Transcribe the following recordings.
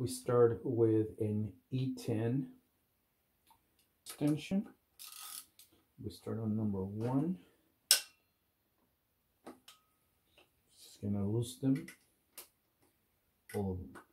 we start with an E10 extension. We start on number one. Just gonna loose them, all of them.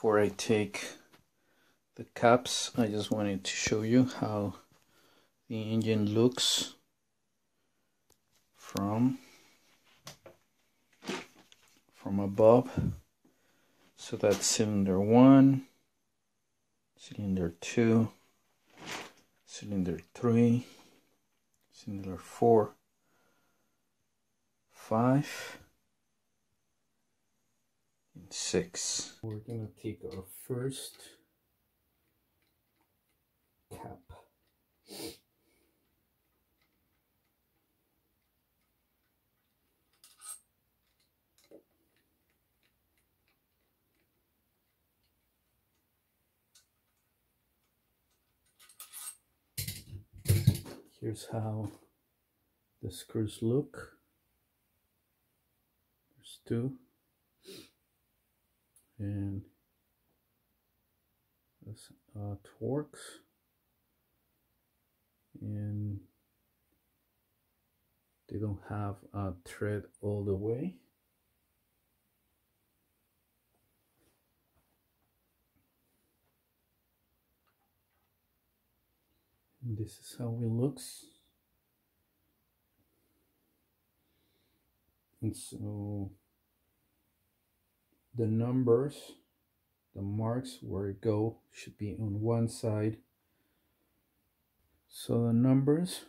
Before I take the caps, I just wanted to show you how the engine looks from from above. So that's cylinder 1, cylinder 2, cylinder 3, cylinder 4, 5, 6. We're to take our first cap. Here's how the screws look. There's two. And this uh, Torx. And they don't have a thread all the way. And this is how it looks and so the numbers the marks where it go should be on one side. So the numbers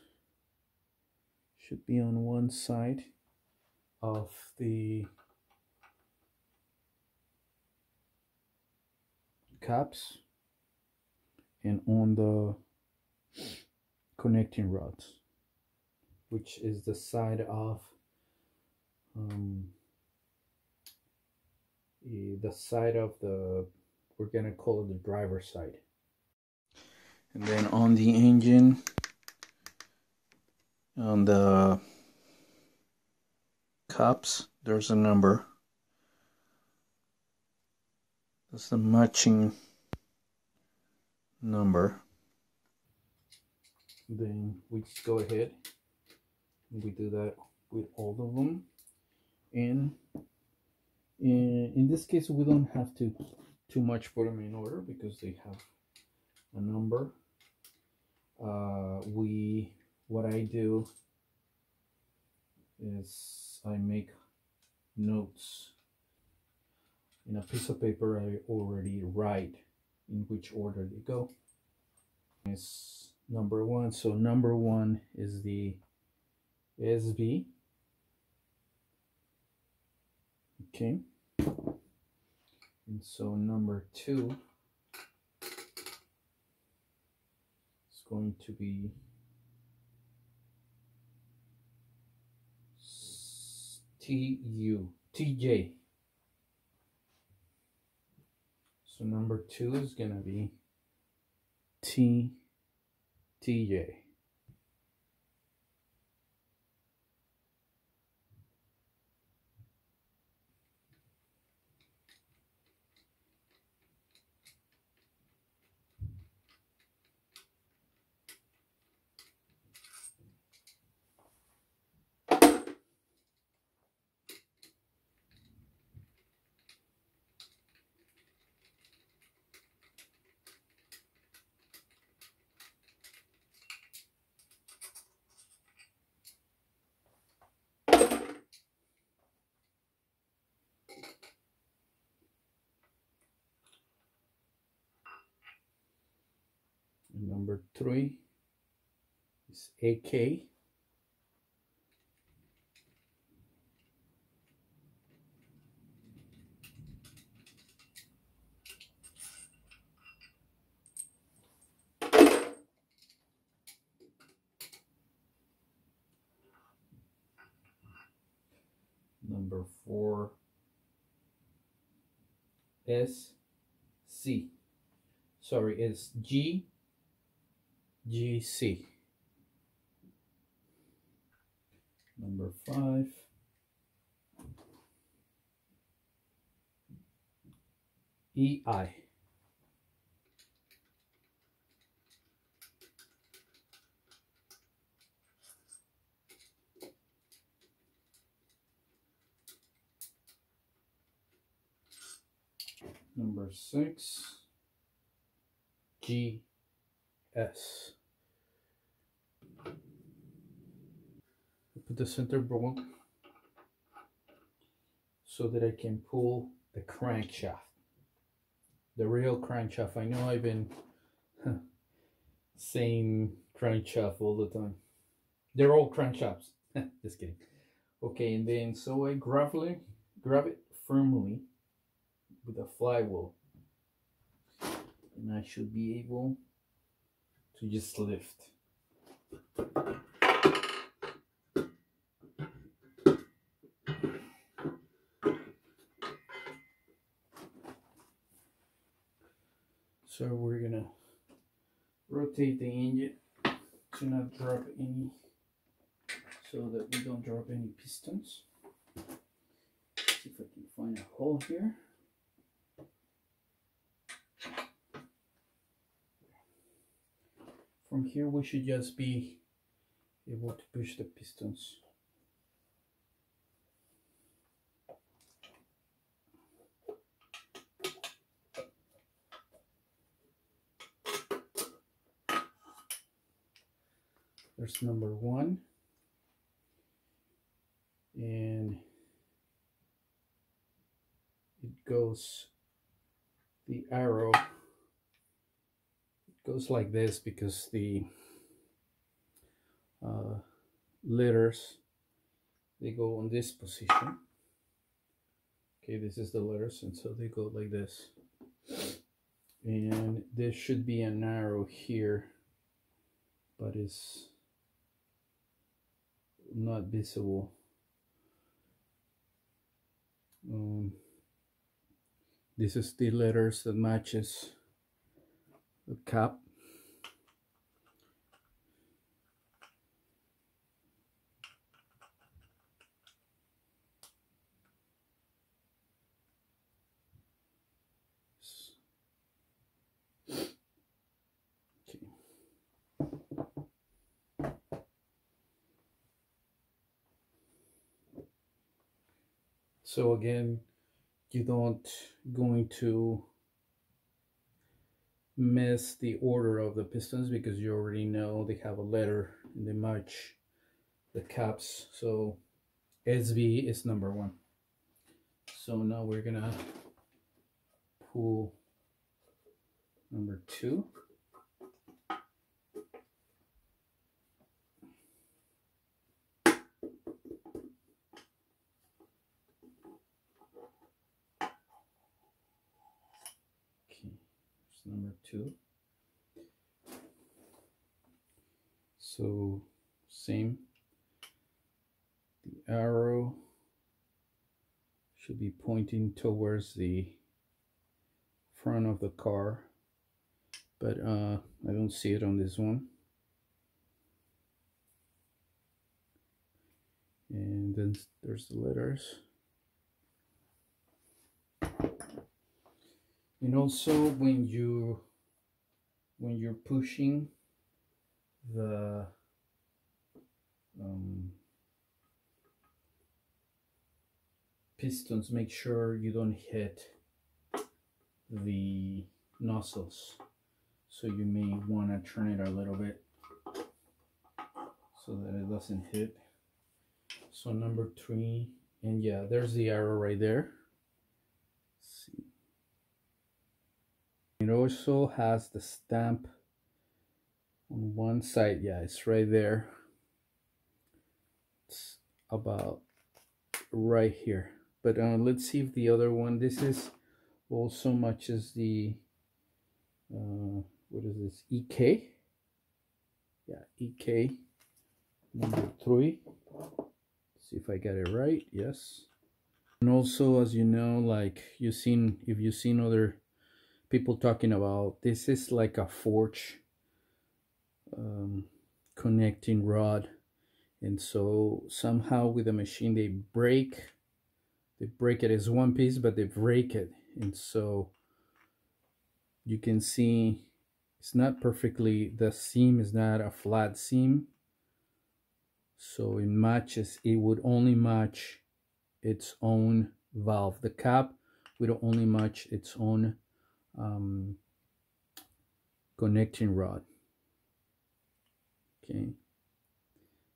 should be on one side of the caps and on the connecting rods which is the side of um, the side of the we're gonna call it the driver side. And then on the engine on the cups there's a number. That's the matching number. Then we just go ahead and we do that with all of them. And in, in this case we don't have to too much put them in order because they have a number. Uh, we what I do is I make notes in a piece of paper I already write in which order they go. It's number one. So number one is the SV okay and so number two is going to be TU TJ so number two is gonna be T TJ number three is AK. Number four is C. Sorry, it's G G C. Number five. E I. Number six, G, S. Put the center block so that I can pull the crankshaft. The real crankshaft. I know I've been saying crankshaft all the time. They're all crankshafts. Just kidding. Okay, and then so I grab it, grab it firmly with a flywheel and I should be able to just lift. So we're gonna rotate the engine to not drop any, so that we don't drop any pistons. See if I can find a hole here. From here we should just be able to push the pistons. There's number one. And it goes the arrow goes like this because the uh, letters they go on this position. Okay this is the letters and so they go like this. And there should be an arrow here but it's not visible. Um, this is the letters that matches the cap So again, you don't going to miss the order of the pistons because you already know they have a letter and they match the caps. So SV is number one. So now we're gonna pull number two. number two. So same, the arrow should be pointing towards the front of the car, but uh, I don't see it on this one. And then there's the letters. and also when you when you're pushing the um, pistons make sure you don't hit the nozzles. So you may want to turn it a little bit so that it doesn't hit. So number three and yeah there's the arrow right there Also has the stamp on one side. Yeah, it's right there. It's about right here. But uh, let's see if the other one, this is also matches the, uh, what is this, EK? Yeah, EK number three. Let's see if I got it right. Yes. And also, as you know, like you've seen, if you've seen other people talking about, this is like a forge um, connecting rod. And so somehow with the machine, they break, they break it as one piece, but they break it. And so you can see it's not perfectly, the seam is not a flat seam. So it matches, it would only match its own valve. The cap would only match its own um, connecting rod. Okay,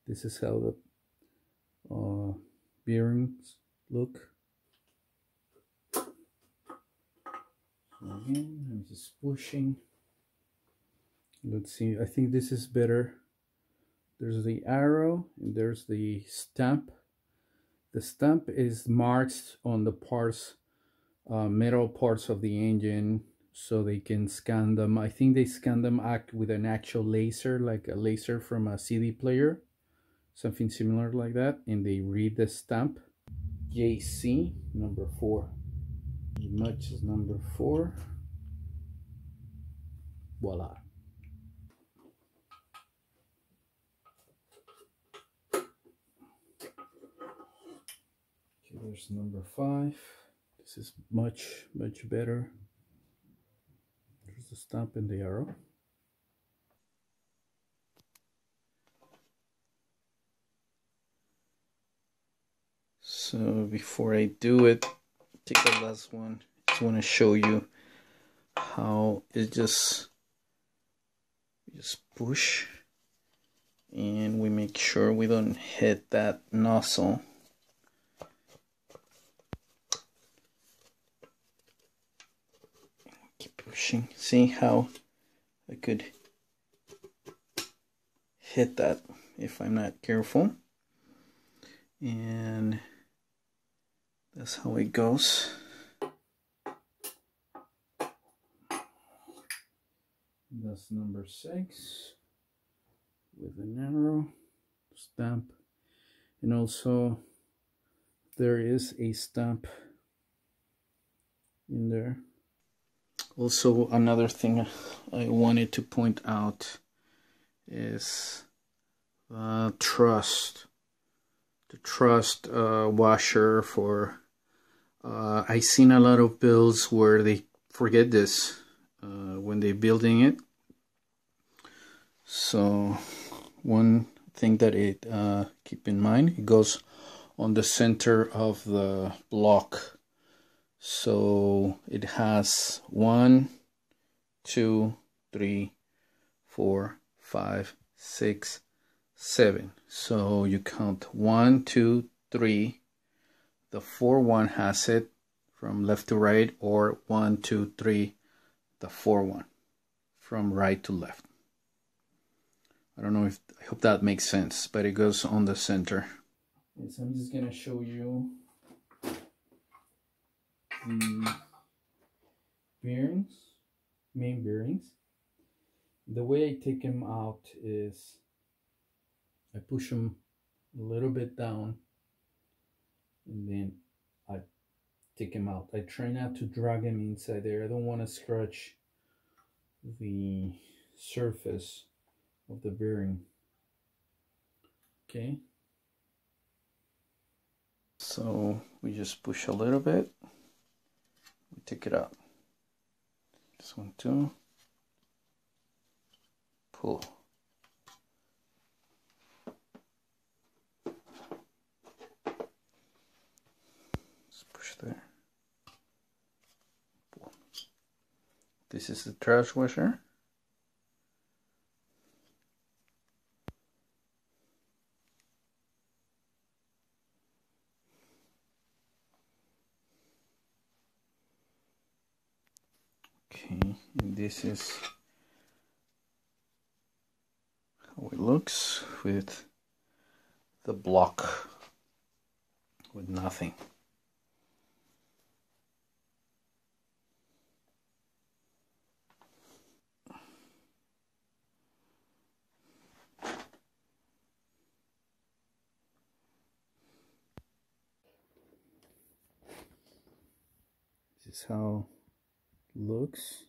this is how the uh, bearings look. So again, I'm just pushing. Let's see, I think this is better. There's the arrow and there's the stamp. The stamp is marked on the parts, uh, metal parts of the engine so they can scan them. I think they scan them act with an actual laser, like a laser from a CD player, something similar like that, and they read the stamp. JC number four. Much is number four. Voila. Okay, there's number five this is much much better. There's the stamp and the arrow. So before I do it take the last one. Just want to show you how it just just push. And we make sure we don't hit that nozzle pushing. See how I could hit that if I'm not careful. And that's how it goes. That's number six with an arrow stamp. And also there is a stamp in there also another thing I wanted to point out is uh, thrust. The thrust uh, washer for uh, I seen a lot of builds where they forget this uh, when they're building it. So one thing that it uh, keep in mind it goes on the center of the block so it has one, two, three, four, five, six, seven. So you count one, two, three. The four one has it from left to right, or one, two, three, the four one from right to left. I don't know if I hope that makes sense, but it goes on the center. so I'm just gonna show you the bearings, main bearings. The way I take them out is I push them a little bit down and then I take them out. I try not to drag them inside there. I don't want to scratch the surface of the bearing. Okay. So we just push a little bit take it up. This one too. Pull. Let's push there. Pull. This is the thrust washer. This is how it looks with the block with nothing. This is how it looks.